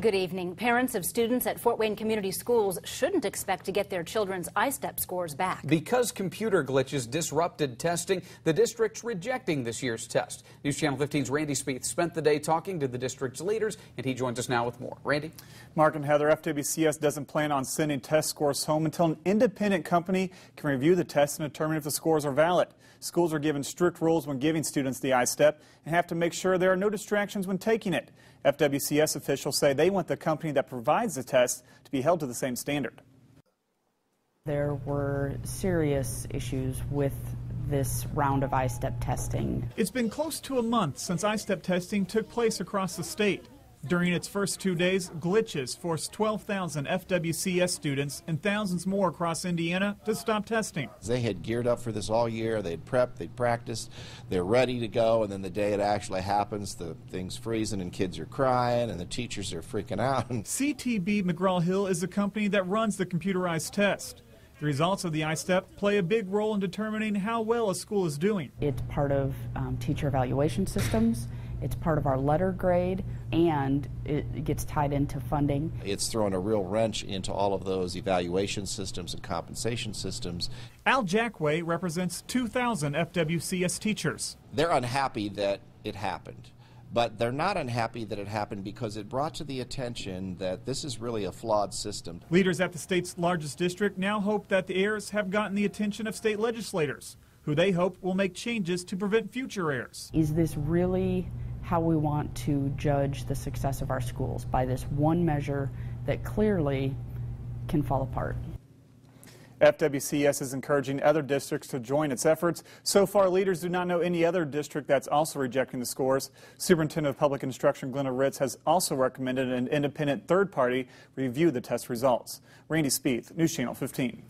Good evening. Parents of students at Fort Wayne Community Schools shouldn't expect to get their children's ISTEP scores back. Because computer glitches disrupted testing, the district's rejecting this year's test. News Channel 15's Randy Spieth spent the day talking to the district's leaders, and he joins us now with more. Randy? Mark and Heather, FWCS doesn't plan on sending test scores home until an independent company can review the tests and determine if the scores are valid. Schools are given strict rules when giving students the ISTEP and have to make sure there are no distractions when taking it. FWCS officials say they want the company that provides the test to be held to the same standard. There were serious issues with this round of ISTEP testing. It's been close to a month since ISTEP testing took place across the state. During its first two days, glitches forced 12,000 FWCS students and thousands more across Indiana to stop testing. They had geared up for this all year. They'd prepped, they'd practiced, they're ready to go, and then the day it actually happens, the thing's freezing and kids are crying and the teachers are freaking out. CTB McGraw Hill is the company that runs the computerized test. The results of the ISTEP play a big role in determining how well a school is doing. It's part of um, teacher evaluation systems. It's part of our letter grade, and it gets tied into funding. It's throwing a real wrench into all of those evaluation systems and compensation systems. Al Jackway represents 2,000 FWCS teachers. They're unhappy that it happened. But they're not unhappy that it happened because it brought to the attention that this is really a flawed system. Leaders at the state's largest district now hope that the errors have gotten the attention of state legislators, who they hope will make changes to prevent future errors. Is this really how we want to judge the success of our schools by this one measure that clearly can fall apart. FWCS is encouraging other districts to join its efforts. So far, leaders do not know any other district that's also rejecting the scores. Superintendent of Public Instruction Glenda Ritz has also recommended an independent third party review the test results. Randy Spieth, News Channel 15.